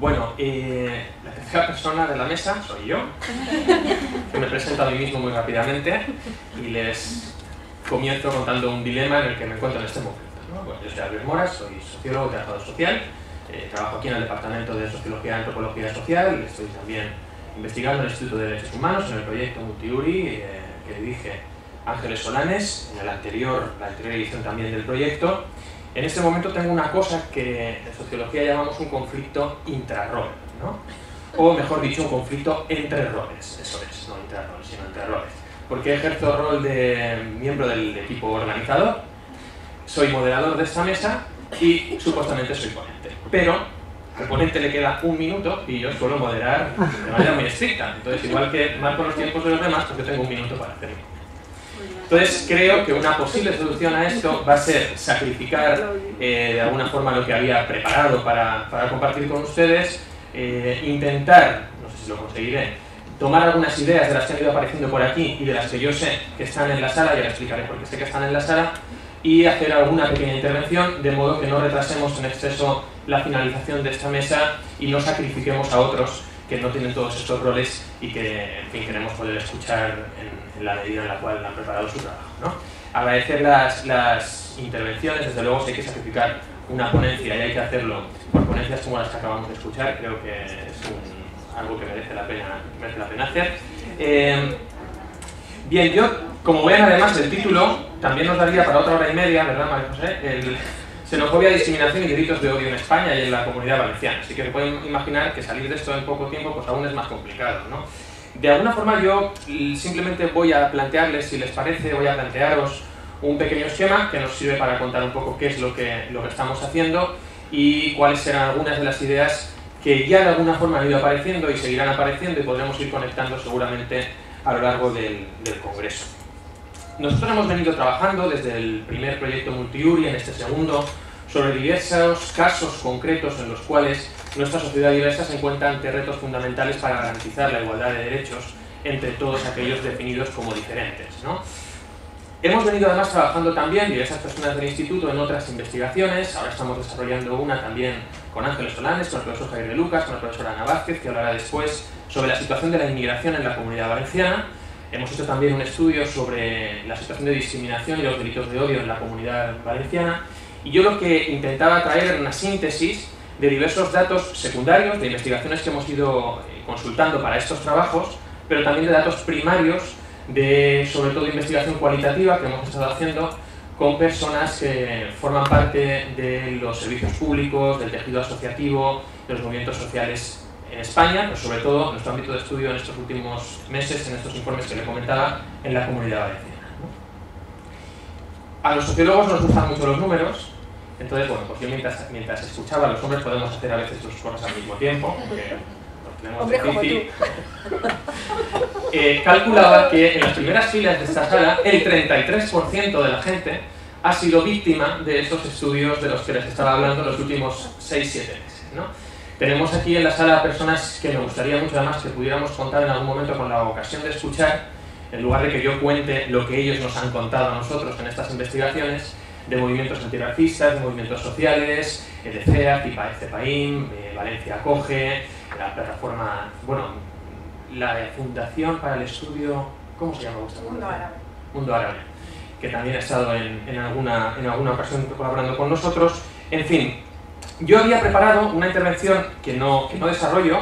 Bueno, eh, la tercera persona de la mesa soy yo, que me presento a mí mismo muy rápidamente y les comienzo contando un dilema en el que me encuentro en este momento. Bueno, yo soy Albert Moras, soy sociólogo, trabajador social, eh, trabajo aquí en el Departamento de Sociología y Antropología Social, estoy también investigando en el Instituto de Derechos Humanos, en el proyecto Multiuri, eh, que dirige Ángeles Solanes, en el anterior, la anterior edición también del proyecto. En este momento tengo una cosa que en sociología llamamos un conflicto intrarrol, ¿no? o mejor dicho, un conflicto entre roles, eso es, no intrarrol, sino entre roles. Porque ejerzo el rol de miembro del equipo organizador, soy moderador de esta mesa y supuestamente soy ponente. Pero al ponente le queda un minuto y yo suelo moderar de manera muy estricta. Entonces, igual que marco los tiempos de los demás, pues yo tengo un minuto para hacerlo. Entonces creo que una posible solución a esto va a ser sacrificar eh, de alguna forma lo que había preparado para, compartir con ustedes, eh, intentar, no sé si lo conseguiré, tomar algunas ideas de las que han ido apareciendo por aquí y de las que yo sé que están en la sala, ya explicaré por qué sé que están en la sala, y hacer alguna pequeña intervención de modo que no retrasemos en exceso la finalización de esta mesa y no sacrifiquemos a otros que no tienen todos estos roles y que, en fin, queremos poder escuchar en, la medida en la cual han preparado su trabajo. ¿no? Agradecer las, las intervenciones, desde luego si hay que sacrificar una ponencia y hay que hacerlo por ponencias como las que acabamos de escuchar, creo que es algo que merece la pena, merece la pena hacer. Eh, bien, yo, como vean además el título, también nos daría para otra hora y media, ¿verdad, María José? Xenofobia, discriminación y delitos de odio en España y en la comunidad valenciana. Así que se pueden imaginar que salir de esto en poco tiempo pues aún es más complicado. ¿no? De alguna forma yo simplemente voy a plantearles, si les parece, voy a plantearos un pequeño esquema que nos sirve para contar un poco qué es lo que, lo que estamos haciendo y cuáles serán algunas de las ideas que ya de alguna forma han ido apareciendo y seguirán apareciendo y podremos ir conectando seguramente a lo largo del Congreso. Nosotros hemos venido trabajando desde el primer proyecto Multiuri, en este segundo, sobre diversos casos concretos en los cuales nuestra sociedad diversa se encuentra ante retos fundamentales para garantizar la igualdad de derechos entre todos aquellos definidos como diferentes. ¿no? Hemos venido además trabajando también diversas personas del instituto en otras investigaciones, ahora estamos desarrollando una también con Ángeles Solanes, con el profesor Javier de Lucas, con la profesora Ana Vázquez, que hablará después sobre la situación de la inmigración en la comunidad valenciana, Hemos hecho también un estudio sobre la situación de discriminación y los delitos de odio en la comunidad valenciana. Y yo lo que intentaba traer era una síntesis de diversos datos secundarios, de investigaciones que hemos ido eh, consultando para estos trabajos, pero también de datos primarios, de sobre todo investigación cualitativa que hemos estado haciendo con personas que forman parte de los servicios públicos, del tejido asociativo, de los movimientos sociales en España, pero sobre todo nuestro ámbito de estudio en estos últimos meses, en estos informes que le comentaba, en la comunidad valenciana. A los sociólogos nos gustan mucho los números, entonces, bueno, pues yo mientras, mientras escuchaba a los hombres podemos hacer a veces dos cosas al mismo tiempo, porque tenemos difícil. Eh, calculaba que en las primeras filas de esta sala el 33% de la gente ha sido víctima de estos estudios de los que les estaba hablando en los últimos 6-7 meses. ¿no? Tenemos aquí en la sala personas que me gustaría mucho además que pudiéramos contar en algún momento con la ocasión de escuchar, en lugar de que yo cuente lo que ellos nos han contado a nosotros en estas investigaciones, de movimientos antirracistas, de movimientos sociales, de CEA, TIPA CEPAIM, Valencia Acoge, la plataforma, bueno, la Fundación para el Estudio, ¿cómo se llama Mundo Árabe. Mundo Árabe, que también ha estado en, en, alguna, en alguna ocasión colaborando con nosotros. En fin, yo había preparado una intervención que no, que no desarrollo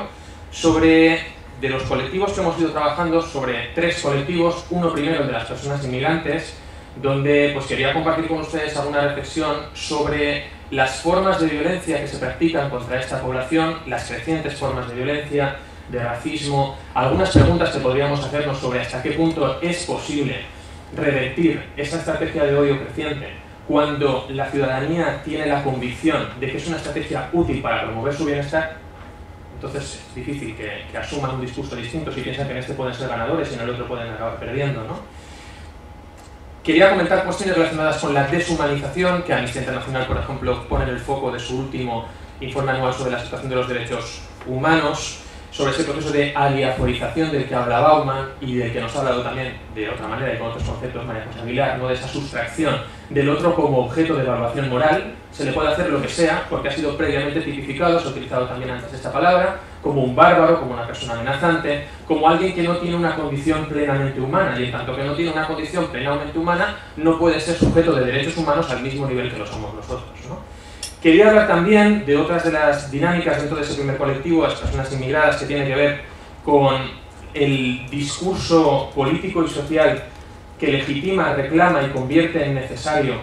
sobre de los colectivos que hemos ido trabajando, sobre tres colectivos. Uno primero de las personas inmigrantes, donde pues, quería compartir con ustedes alguna reflexión sobre las formas de violencia que se practican contra esta población, las crecientes formas de violencia, de racismo, algunas preguntas que podríamos hacernos sobre hasta qué punto es posible revertir esa estrategia de odio creciente cuando la ciudadanía tiene la convicción de que es una estrategia útil para promover su bienestar, entonces es difícil que, asuman un discurso distinto si piensan que en este pueden ser ganadores y en el otro pueden acabar perdiendo. ¿no? Quería comentar cuestiones relacionadas con la deshumanización, que Amnistía Internacional, por ejemplo, pone en el foco de su último informe anual sobre la situación de los derechos humanos, sobre ese proceso de aliaforización del que habla Bauman y del que nos ha hablado también de otra manera y con otros conceptos María José Aguilar, ¿no? de esa sustracción del otro como objeto de evaluación moral, se le puede hacer lo que sea, porque ha sido previamente tipificado, se ha utilizado también antes esta palabra, como un bárbaro, como una persona amenazante, como alguien que no tiene una condición plenamente humana, y en tanto que no tiene una condición plenamente humana, no puede ser sujeto de derechos humanos al mismo nivel que lo somos nosotros. Quería hablar también de otras de las dinámicas dentro de ese primer colectivo, las personas inmigradas, que tienen que ver con el discurso político y social que legitima, reclama y convierte en necesario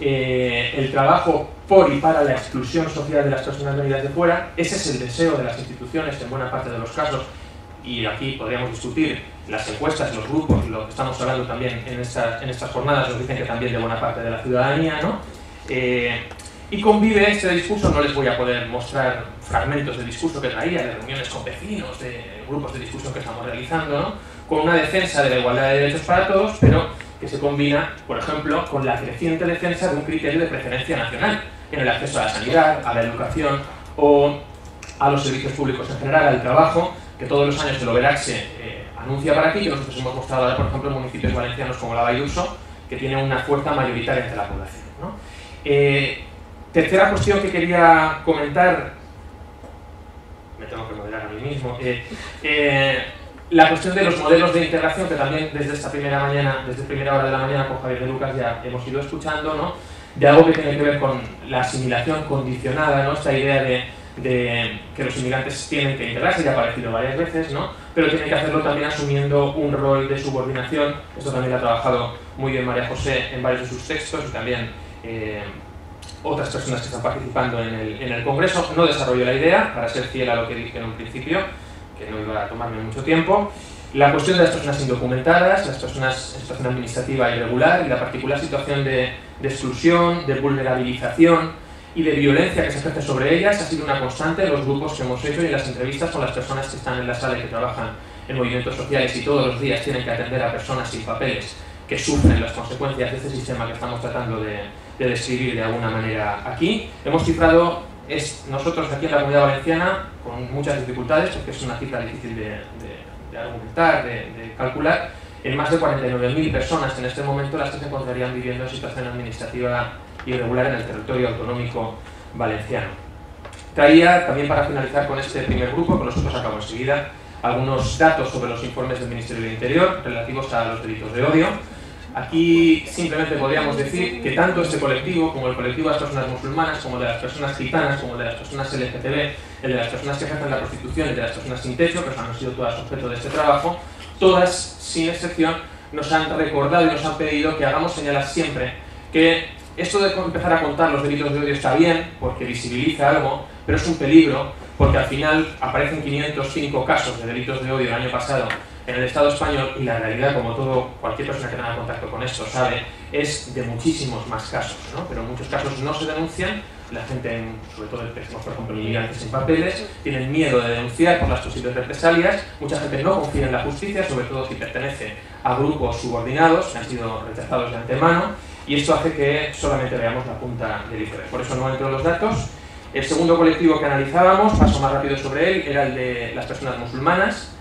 eh, el trabajo por y para la exclusión social de las personas venidas de fuera. Ese es el deseo de las instituciones en buena parte de los casos. Y aquí podríamos discutir las encuestas, los grupos, lo que estamos hablando también en en estas jornadas, nos dicen que también de buena parte de la ciudadanía, ¿no? Eh, y convive este discurso, no les voy a poder mostrar fragmentos de discurso que traía, de reuniones con vecinos, de grupos de discusión que estamos realizando, ¿no? con una defensa de la igualdad de derechos para todos, pero que se combina, por ejemplo, con la creciente defensa de un criterio de preferencia nacional en el acceso a la sanidad, a la educación o a los servicios públicos en general, al trabajo, que todos los años el Overaxe eh, anuncia para aquí, nosotros hemos mostrado, por ejemplo, en municipios valencianos como la Valluso, que tiene una fuerza mayoritaria entre la población. Eh, tercera cuestión que quería comentar, me tengo que moderar a mí mismo, eh, la cuestión de los modelos de integración, que también desde esta primera mañana, desde primera hora de la mañana con Javier de Lucas ya hemos ido escuchando, ¿no? de algo que tiene que ver con la asimilación condicionada, ¿no? esta idea de, de que los inmigrantes tienen que integrarse, ya ha aparecido varias veces, ¿no? pero tienen que hacerlo también asumiendo un rol de subordinación. Esto también lo ha trabajado muy bien María José en varios de sus textos y también eh, otras personas que están participando en el, en el Congreso. No desarrollo la idea, para ser fiel a lo que dije en un principio, que no iba a tomarme mucho tiempo. La cuestión de las personas indocumentadas, las personas en situación administrativa irregular y la particular situación de, de exclusión, de vulnerabilización y de violencia que se ejerce sobre ellas ha sido una constante en los grupos que hemos hecho y en las entrevistas con las personas que están en la sala y que trabajan en movimientos sociales y todos los días tienen que atender a personas sin papeles que sufren las consecuencias de este sistema que estamos tratando de, de describir de alguna manera aquí. Hemos cifrado es nosotros aquí en la comunidad valenciana, con muchas dificultades, porque es una cifra difícil de, argumentar, de, calcular, en más de 49.000 personas en este momento las que se encontrarían viviendo en situación administrativa irregular en el territorio autonómico valenciano. Traía también para finalizar con este primer grupo, con nosotros acabo enseguida, algunos datos sobre los informes del Ministerio del Interior relativos a los delitos de odio, Aquí simplemente podríamos decir que tanto este colectivo, como el colectivo de las personas musulmanas, como el de las personas gitanas, como el de las personas LGTB, el de las personas que ejercen la prostitución, el de las personas sin techo, que han sido todas objeto de este trabajo, todas, sin excepción, nos han recordado y nos han pedido que hagamos señalar siempre que esto de empezar a contar los delitos de odio está bien, porque visibiliza algo, pero es un peligro, porque al final aparecen 505 casos de delitos de odio el año pasado en el Estado español, y la realidad, como todo cualquier persona que tenga contacto con esto sabe, es de muchísimos más casos, ¿no? pero en muchos casos no se denuncian, la gente, sobre todo, por ejemplo, inmigrantes sin papeles, tienen miedo de denunciar por las posibles represalias, mucha gente no confía en la justicia, sobre todo si pertenece a grupos subordinados que han sido rechazados de antemano, y esto hace que solamente veamos la punta del iceberg. Por eso no entro en los datos. El segundo colectivo que analizábamos, paso más rápido sobre él, era el de las personas musulmanas,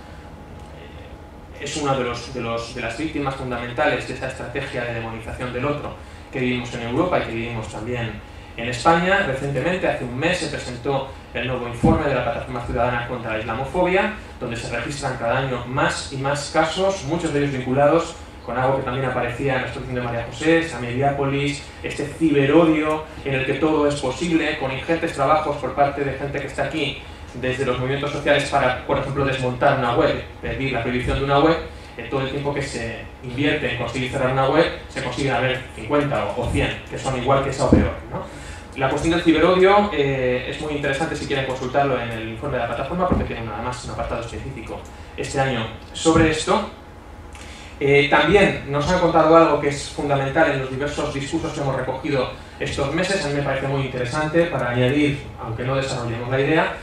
es una de, los, de, los, de las víctimas fundamentales de esta estrategia de demonización del otro que vivimos en Europa y que vivimos también en España. Recientemente, hace un mes, se presentó el nuevo informe de la Plataforma Ciudadana contra la Islamofobia, donde se registran cada año más y más casos, muchos de ellos vinculados con algo que también aparecía en la exposición de María José, Samediápolis, este ciberodio en el que todo es posible, con ingentes trabajos por parte de gente que está aquí desde los movimientos sociales para, por ejemplo, desmontar una web, pedir la prohibición de una web, eh, todo el tiempo que se invierte en conseguir cerrar una web, se consiguen haber 50 o 100, que son igual que esa o peor. La cuestión del ciberodio eh, es muy interesante si quieren consultarlo en el informe de la plataforma, porque tiene además un apartado específico este año sobre esto. Eh, también nos han contado algo que es fundamental en los diversos discursos que hemos recogido estos meses, a mí me parece muy interesante para añadir, aunque no desarrollemos la idea,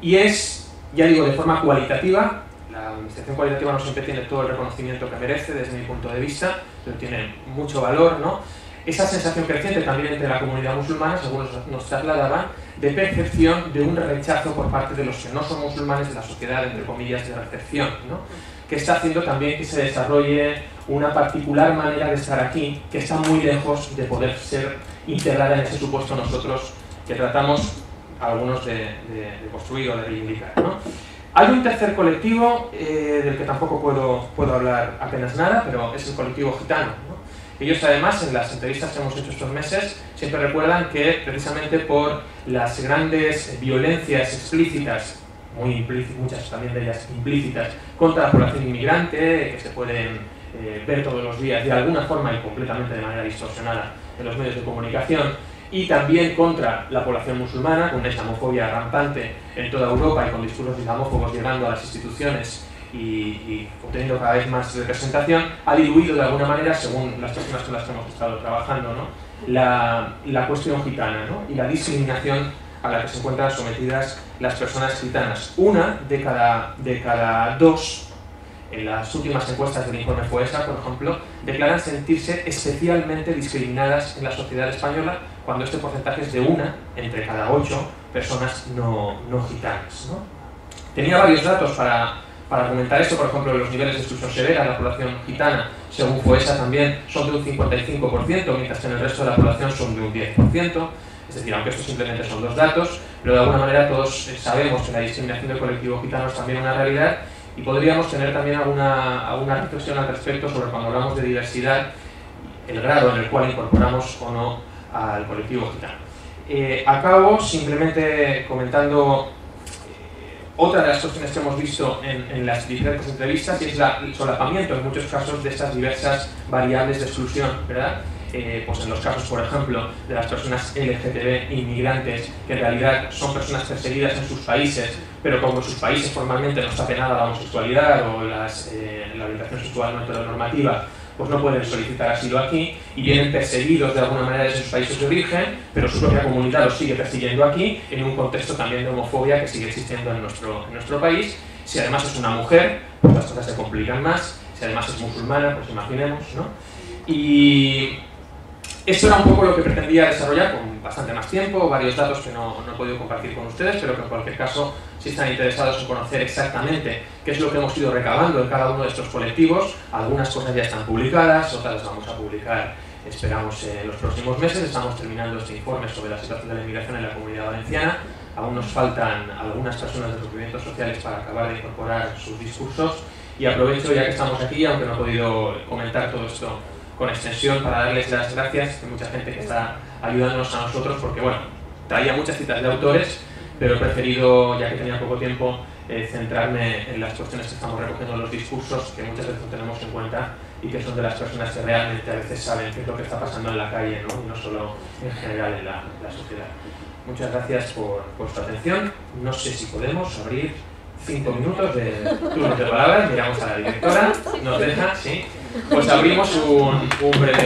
y es, ya digo, de forma cualitativa, la administración cualitativa no siempre tiene todo el reconocimiento que merece desde mi punto de vista, pero tiene mucho valor, ¿no? Esa sensación creciente también entre la comunidad musulmana, según nos trasladaban, de percepción de un rechazo por parte de los que no son musulmanes de la sociedad, entre comillas, de recepción, ¿no? que está haciendo también que se desarrolle una particular manera de estar aquí, que está muy lejos de poder ser integrada en ese supuesto nosotros que tratamos algunos de, de, construir o de reivindicar. ¿no? Hay un tercer colectivo eh, del que tampoco puedo, puedo hablar apenas nada, pero es el colectivo gitano. Ellos además en las entrevistas que hemos hecho estos meses siempre recuerdan que precisamente por las grandes violencias explícitas, muy muchas también de ellas implícitas, contra la población inmigrante, que se pueden eh, ver todos los días de alguna forma y completamente de manera distorsionada en los medios de comunicación, y también contra la población musulmana, con una islamofobia rampante en toda Europa y con discursos islamófobos llegando a las instituciones y, obteniendo cada vez más representación, ha diluido de alguna manera, según las personas con las que hemos estado trabajando, ¿no? la, la, cuestión gitana ¿no? y la discriminación a la que se encuentran sometidas las personas gitanas. Una de cada, de cada dos en las últimas encuestas del informe FOESA, por ejemplo, declaran sentirse especialmente discriminadas en la sociedad española cuando este porcentaje es de una entre cada ocho personas no, no gitanas. ¿no? Tenía varios datos para, para comentar esto, por ejemplo, los niveles de exclusión severa en la población gitana, según FOESA también, son de un 55%, mientras que en el resto de la población son de un 10%. Es decir, aunque estos simplemente son dos datos, pero de alguna manera todos sabemos que la discriminación del colectivo gitano es también una realidad y podríamos tener también alguna, alguna reflexión al respecto sobre cuando hablamos de diversidad, el grado en el cual incorporamos o no al colectivo gitano. Eh, acabo simplemente comentando eh, otra de las cuestiones que hemos visto en, en, las diferentes entrevistas y es la, el solapamiento en muchos casos de estas diversas variables de exclusión, ¿verdad? Eh, pues en los casos, por ejemplo, de las personas LGTB inmigrantes, que en realidad son personas perseguidas en sus países, pero como en sus países formalmente no está penada la homosexualidad o las, eh, la orientación sexual no heteronormativa, pues no pueden solicitar asilo aquí y vienen perseguidos de alguna manera desde sus países de origen, pero su propia comunidad los sigue persiguiendo aquí en un contexto también de homofobia que sigue existiendo en nuestro, en nuestro país. Si además es una mujer, pues las cosas se complican más. Si además es musulmana, pues imaginemos, ¿no? Y esto era un poco lo que pretendía desarrollar con bastante más tiempo, varios datos que no, no, he podido compartir con ustedes, pero que en cualquier caso, si están interesados en conocer exactamente qué es lo que hemos ido recabando en cada uno de estos colectivos, algunas cosas ya están publicadas, otras las vamos a publicar, esperamos, en los próximos meses. Estamos terminando este informe sobre la situación de la inmigración en la comunidad valenciana. Aún nos faltan algunas personas de los movimientos sociales para acabar de incorporar sus discursos. Y aprovecho, ya que estamos aquí, aunque no he podido comentar todo esto con extensión para darles las gracias, hay mucha gente que está ayudándonos a nosotros, porque bueno, traía muchas citas de autores, pero he preferido, ya que tenía poco tiempo, eh, centrarme en las cuestiones que estamos recogiendo en los discursos, que muchas veces no tenemos en cuenta y que son de las personas que realmente a veces saben qué es lo que está pasando en la calle, ¿no? y no solo en general en la, la sociedad. Muchas gracias por, por su atención. No sé si podemos abrir cinco minutos de turno de palabras, miramos a la directora, nos deja, sí. Pues abrimos un, un breve...